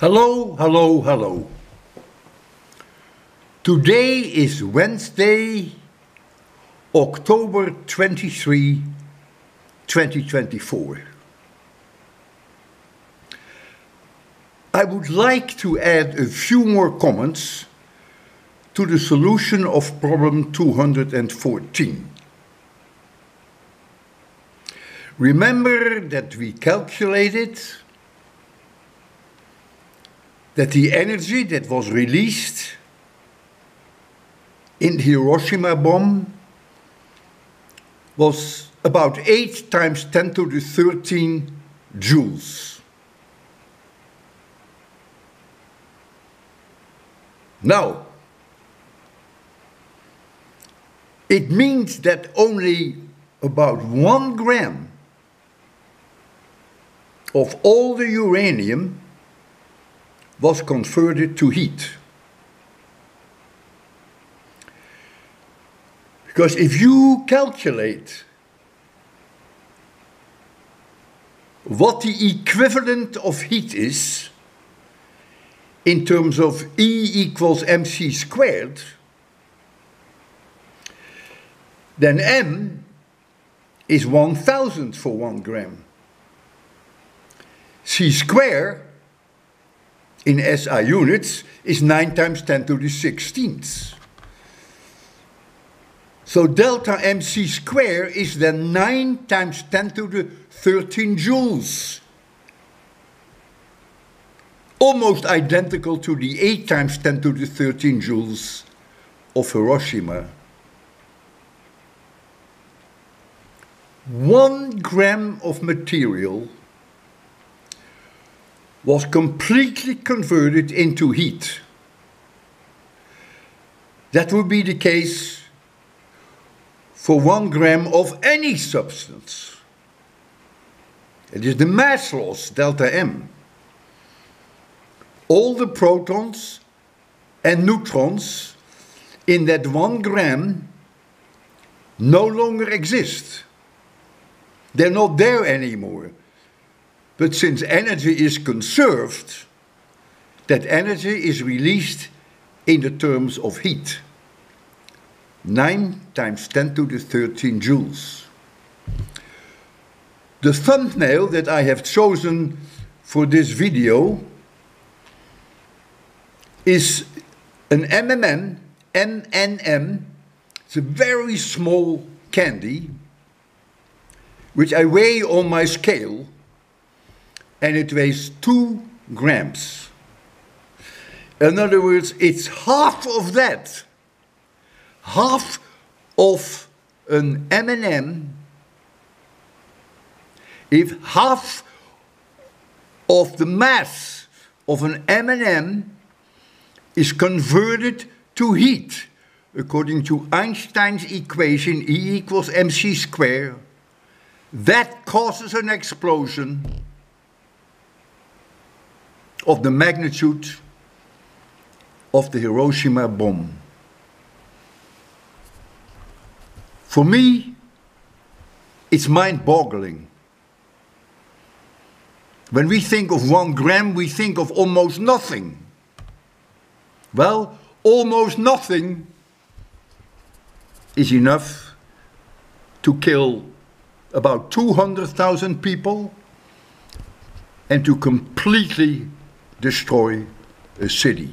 Hello, hello, hello. Today is Wednesday, October 23, 2024. I would like to add a few more comments to the solution of problem 214. Remember that we calculated that the energy that was released in the Hiroshima bomb was about 8 times 10 to the 13 joules. Now, it means that only about one gram of all the uranium was converted to heat. Because if you calculate what the equivalent of heat is in terms of E equals mc squared, then m is 1000 for one gram. c square in SI units is 9 times 10 to the 16th. So delta mc square is then 9 times 10 to the 13 joules. Almost identical to the 8 times 10 to the 13 joules of Hiroshima. One gram of material was completely converted into heat. That would be the case for one gram of any substance. It is the mass loss, delta M. All the protons and neutrons in that one gram no longer exist. They're not there anymore. But since energy is conserved, that energy is released in the terms of heat. 9 times 10 to the 13 joules. The thumbnail that I have chosen for this video is an MMM, M&M, it's a very small candy, which I weigh on my scale and it weighs two grams. In other words, it's half of that. Half of an M&M. If half of the mass of an M&M is converted to heat, according to Einstein's equation E equals mc squared, that causes an explosion of the magnitude of the Hiroshima bomb. For me, it's mind boggling. When we think of one gram, we think of almost nothing. Well, almost nothing is enough to kill about 200,000 people and to completely destroy a city.